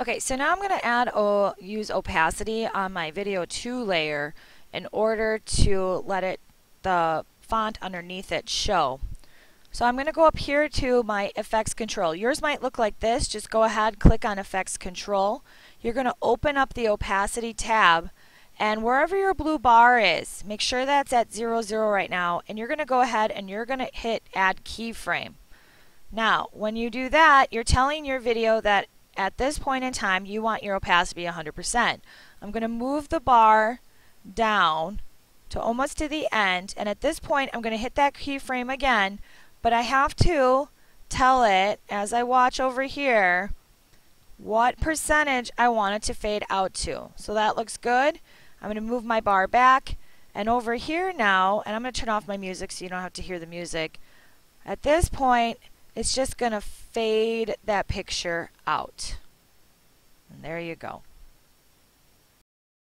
Okay, so now I'm going to add o use opacity on my video 2 layer in order to let it the font underneath it show. So I'm going to go up here to my effects control. Yours might look like this. Just go ahead, click on effects control. You're going to open up the opacity tab and wherever your blue bar is, make sure that's at 0, 0 right now and you're going to go ahead and you're going to hit add keyframe. Now, when you do that, you're telling your video that at this point in time, you want your opacity 100%. I'm going to move the bar down to almost to the end, and at this point, I'm going to hit that keyframe again, but I have to tell it, as I watch over here, what percentage I want it to fade out to. So that looks good. I'm going to move my bar back, and over here now, and I'm going to turn off my music so you don't have to hear the music. At this point, it's just going to fade that picture out. And there you go.